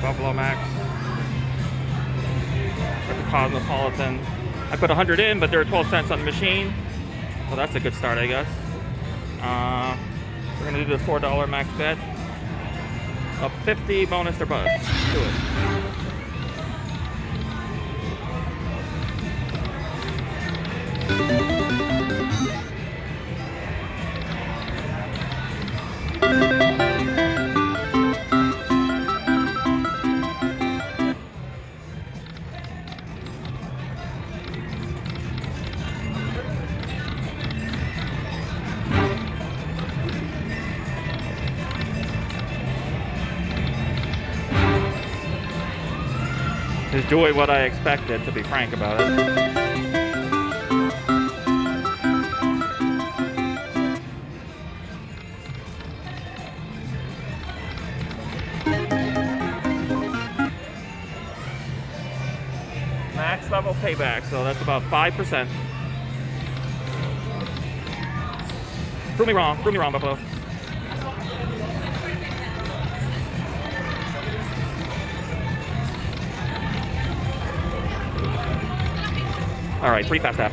Buffalo Max. At the Cosmopolitan. I put 100 in, but there are 12 cents on the machine. Well, that's a good start, I guess. Uh, we're gonna do the $4 max bet. Up 50 bonus or bust. Do it. Is doing what I expected, to be frank about it. Max level payback, so that's about 5%. Prove me wrong, prove me wrong, Buffalo. All right, three fast apps.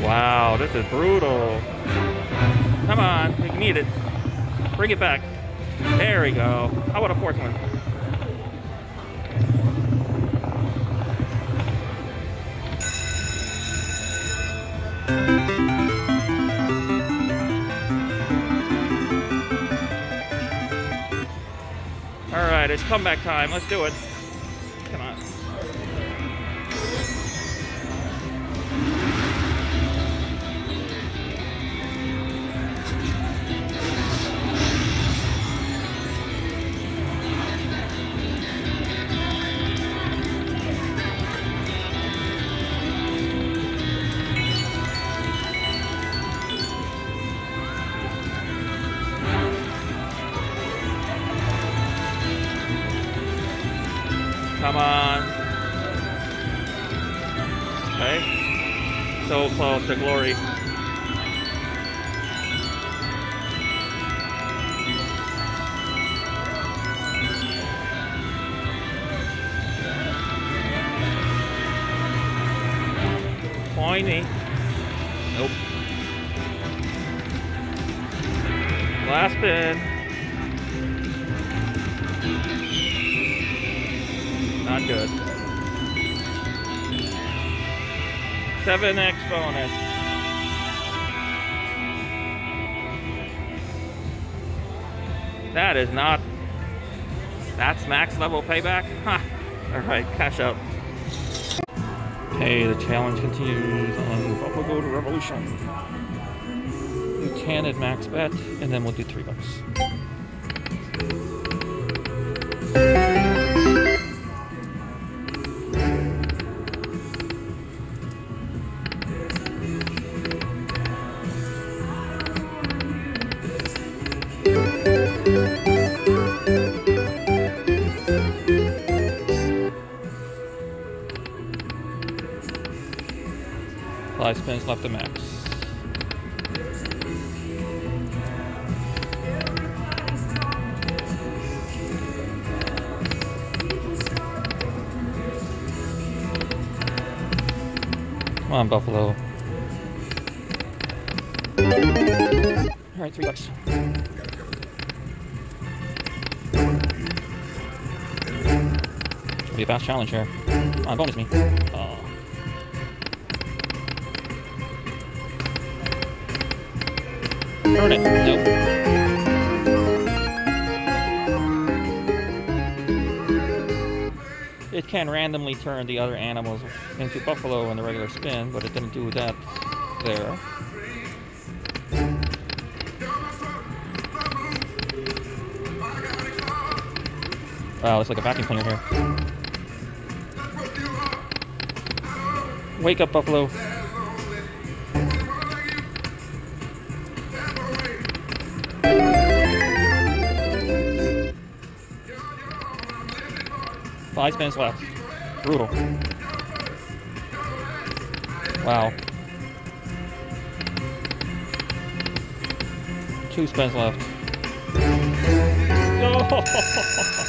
Wow, this is brutal. Come on, we need it. Bring it back. There we go. How about a fourth one? It's comeback time. Let's do it. Close to glory. Pointy. Nope. Last spin. Not good. 7x bonus. That is not. That's max level payback? Ha! Alright, cash out. Okay, the challenge continues on Buffalo Gold Revolution. Do 10 at max bet, and then we'll do 3 bucks. Five spins left to max. Come on, Buffalo. Alright, three bucks. Be a fast challenge here. Come on, bonus me. Oh. Burn it. Nope. It can randomly turn the other animals into buffalo in the regular spin, but it didn't do that there. Wow, it's like a vacuum cleaner here. Wake up, buffalo. Five spins left. Brutal. Wow. Two spins left.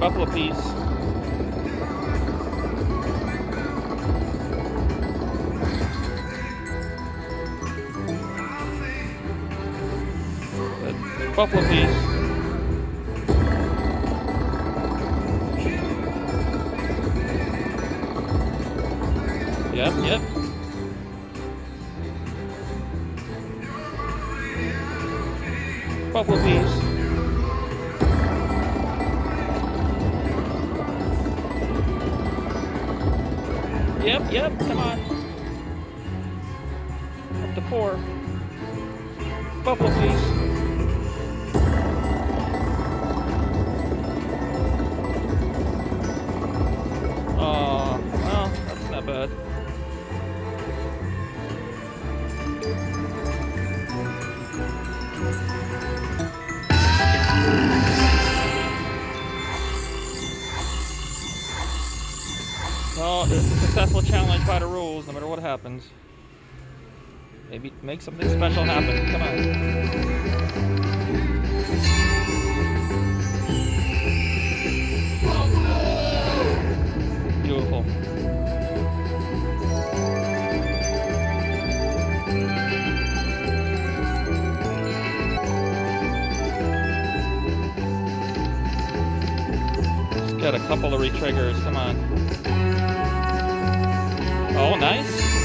Buffalo piece. Buffalo piece. Oh, well, that's not bad. Well, it's a successful challenge by the rules, no matter what happens. Maybe make something special happen. Come on. Beautiful. Just got a couple of retriggers. Come on. Oh, nice.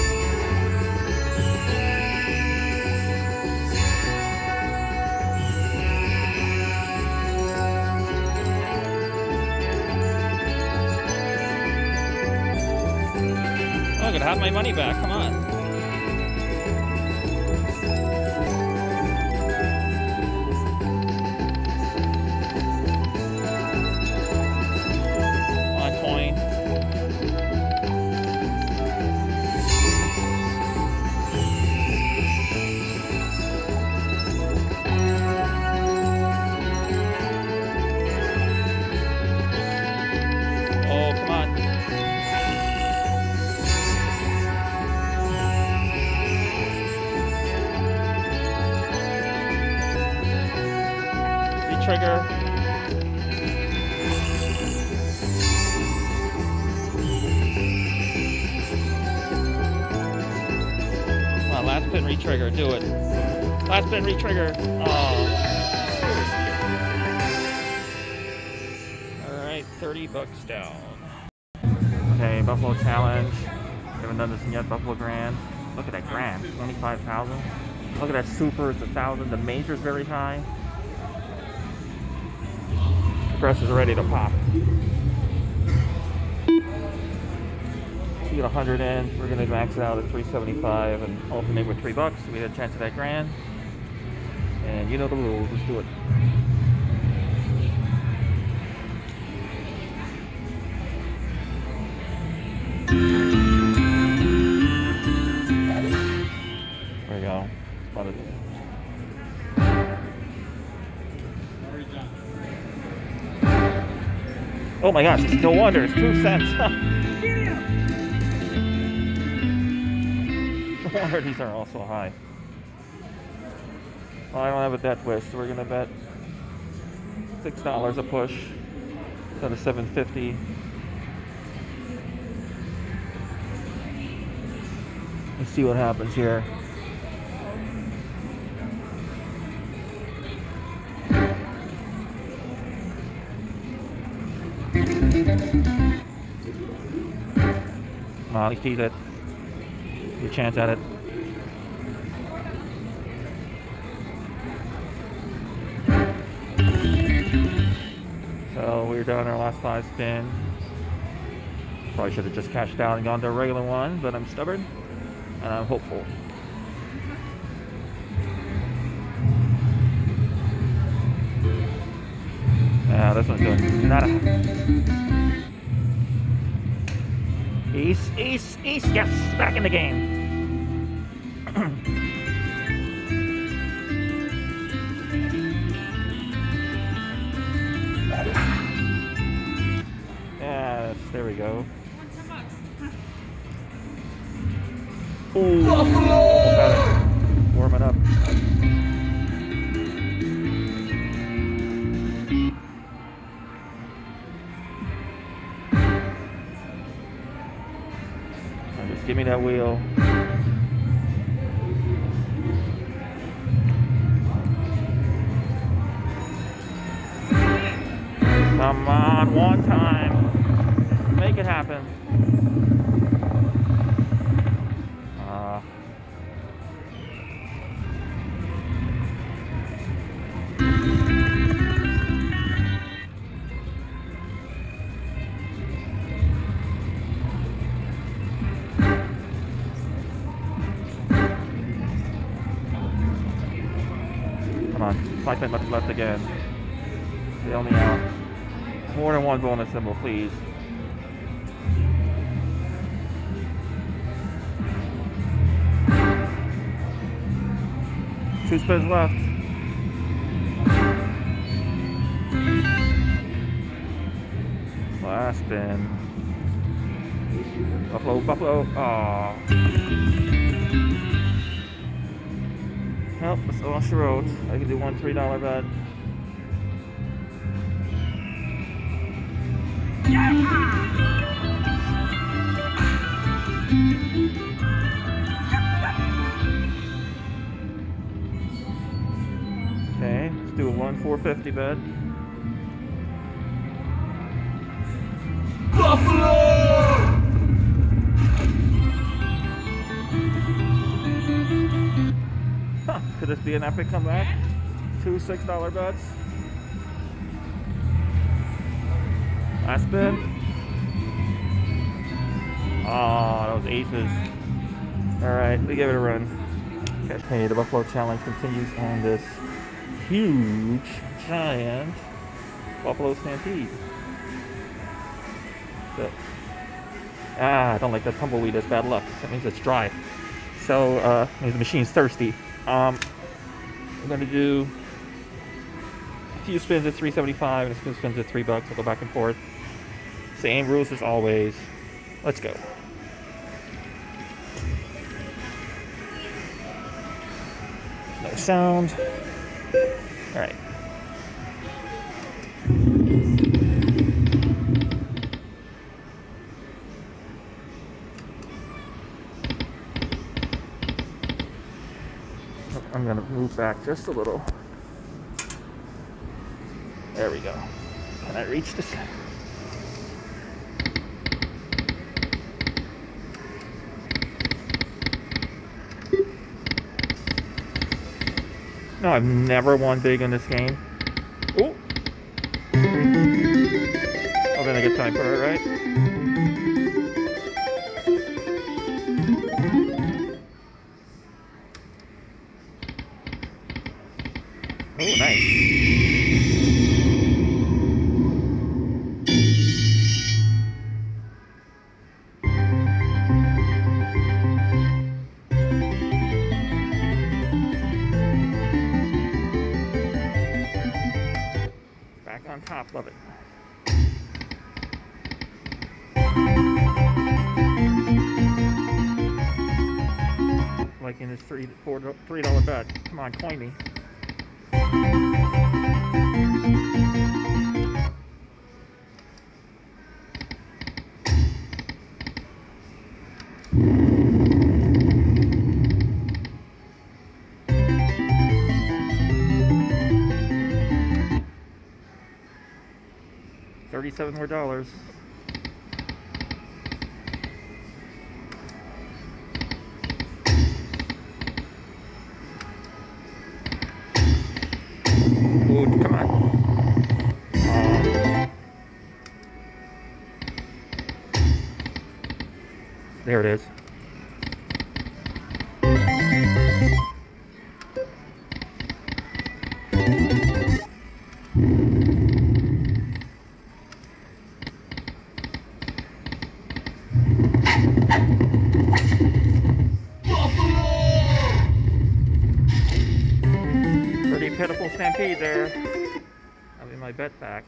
Have my money back. Come on. Retrigger. Come on, last pin retrigger. Do it. Last pin retrigger. Oh. All right, 30 bucks down. Okay, Buffalo Challenge. Haven't done this yet. Buffalo Grand. Look at that Grand, 25,000. Look at that Super, it's a thousand. The Major's very high. Press is ready to pop. We get 100 in. We're gonna max out at 375 and alternate with three bucks. We had a chance at that grand. And you know the rules. Let's do it. There we Oh my gosh, no wonder, it's two cents. no wonder these are all so high. Well, I don't have a bet twist, so we're gonna bet six dollars a push instead of seven fifty. Let's see what happens here. Molly sees it. Your chance at it. So we're done our last five spin. Probably should have just cashed out and gone to a regular one, but I'm stubborn and I'm hopeful. This one's doing nada. Ace, ace, ace, yes, back in the game. yes, there we go. Ooh, almost. Warming up. That wheel. Come on, one time. On, five minutes left- again. Bail me out. More than one bonus symbol, please. Two spins left. Last spin. Buffalo, Buffalo. Oh. Nope, that's all she wrote. I can do one three dollar bet. Okay, let's do a one four fifty bet. Huh, could this be an epic comeback? Two six dollar bets. Last spin. Oh, was aces. Alright, we give it a run. Okay, the Buffalo Challenge continues on this huge, giant Buffalo Stampede. So, ah, I don't like that tumbleweed. That's bad luck. That means it's dry. So, uh, means the machine's thirsty. Um, we're gonna do a few spins at 375 and a few spins at three bucks. We'll go back and forth. Same rules as always. Let's go. No sound. All right. Move back just a little. There we go. Can I reach this? No, I've never won big in this game. Oh! Oh, then I get time for it, right? On, coin me. Thirty-seven more dollars. Having my bet back.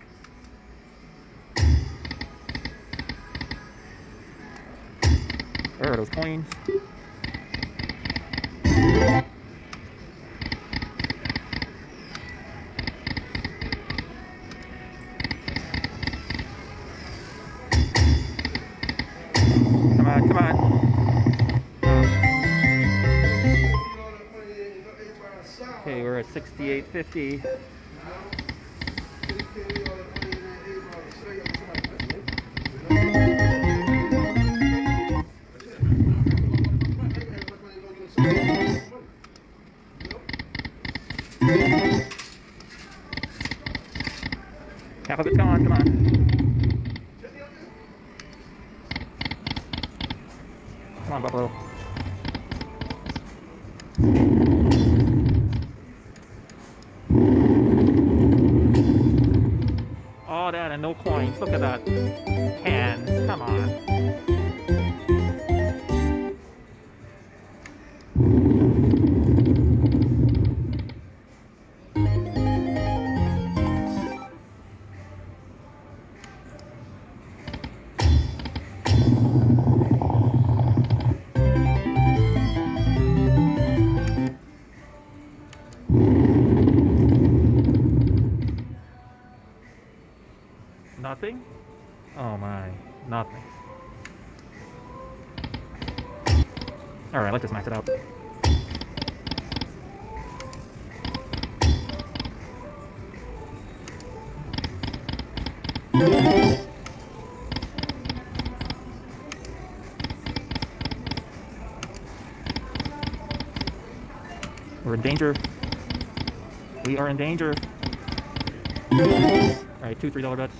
There are those coins. Come on, come on. Okay, we're at 68.50. Come on, Buffalo. All that and no coins. Look at that. Hands. Come on. Alright, let's just max it out. We're in danger. We are in danger. Alright, two three dollar bets.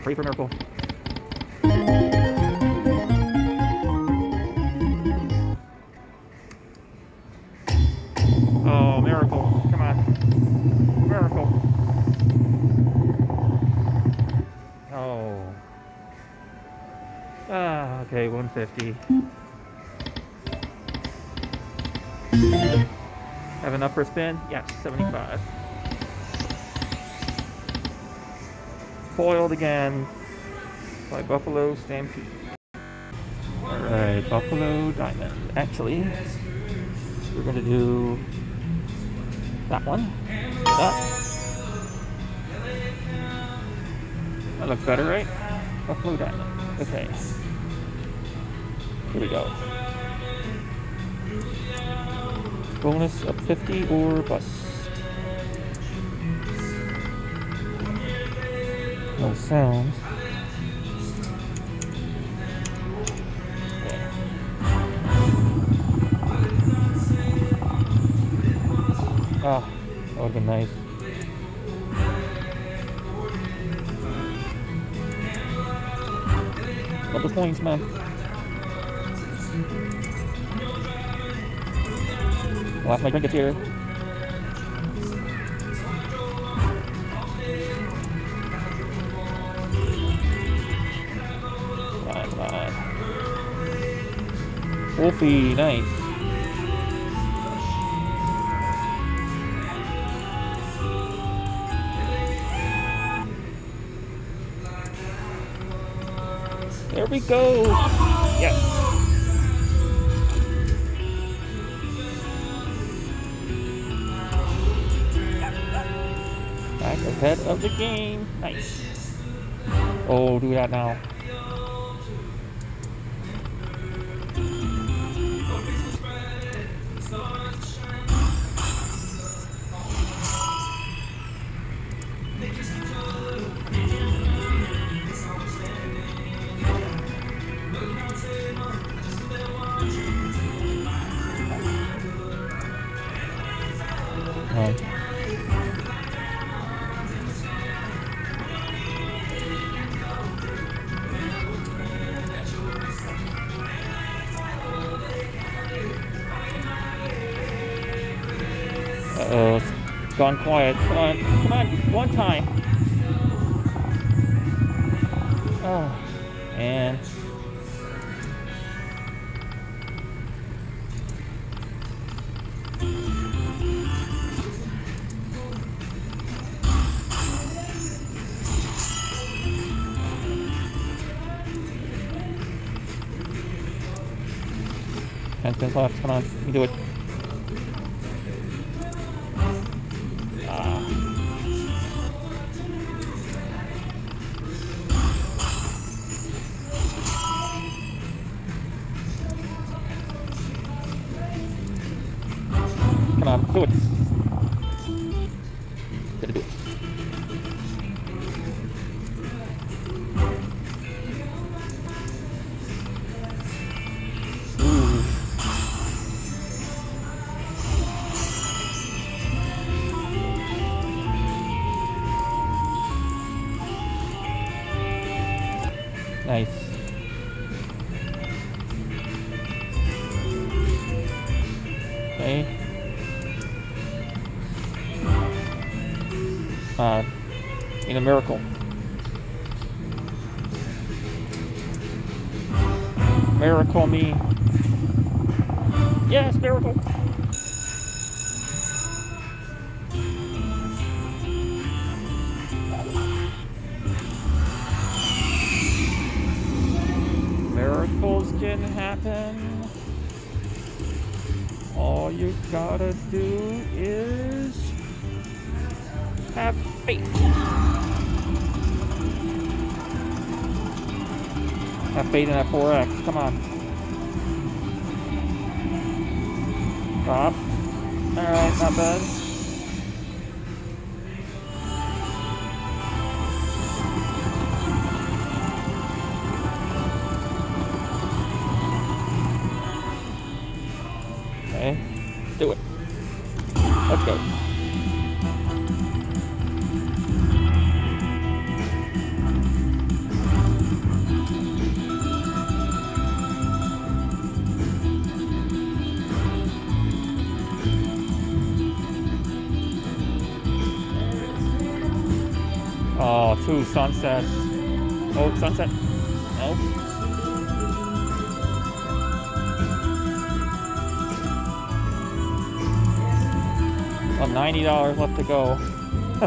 Pray for miracle. 50. Have enough for a spin? Yes, 75. Foiled again by Buffalo Stampede. Alright, Buffalo Diamond. Actually, we're going to do that one. That. that looks better, right? Buffalo Diamond. Okay. Here we go. Bonus up 50 or bust. No sound. Ah, that would have been nice. Got the points, man. Last my drink here. Come on, come. Wolfie, nice. There we go. Yes. Ahead of the game. Nice. Oh, do that now. on, quiet. Uh, come on, one time. Oh, and... Ten seconds left, come on, you do it. Nice. Okay. Uh, in a miracle. Miracle me. Yes, miracle. Have faith in that 4X. Come on. Drop. Alright, not bad. Oh, two sunsets. Oh, sunset. Well, ninety dollars left to go.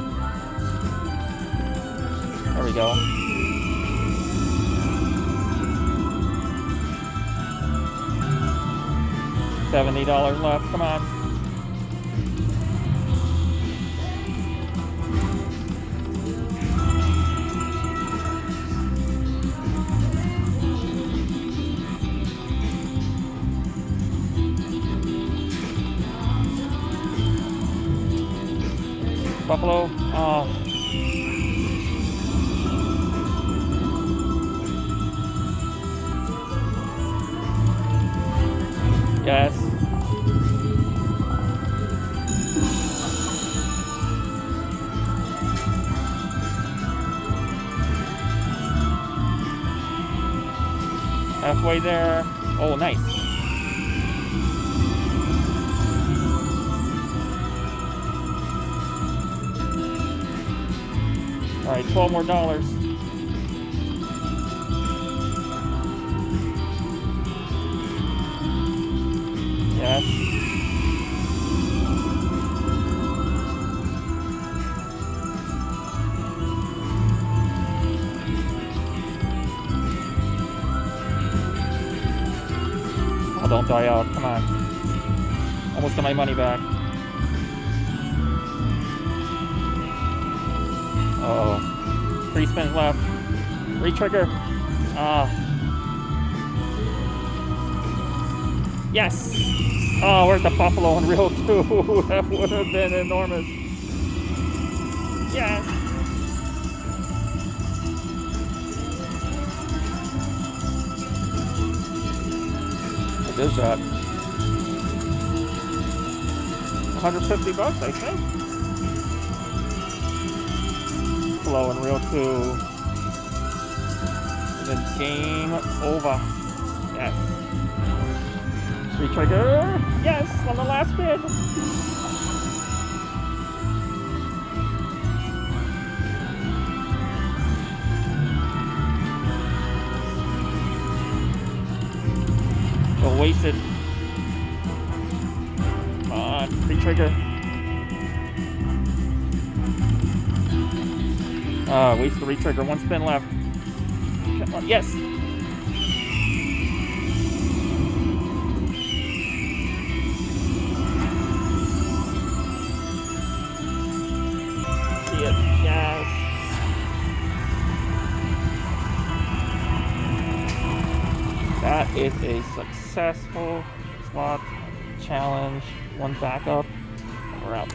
there we go. Seventy dollars left. Come on. Buffalo. Oh. Yes. Halfway there. Oh, nice. All right, 12 more dollars. Yes. Oh, don't die out. Come on. Almost got my money back. Uh-oh. Three spins left. Retrigger. Ah. Yes! Oh, where's the buffalo in reel two? that would have been enormous. Yes! What is that? 150 bucks, I think. Flow in reel two. And then game over. Yes. Retrigger. Yes, on the last. Well wasted. Come on, retrigger. Uh, waits to retrigger. One spin left. Yes. That is a successful slot challenge. One backup. We're out.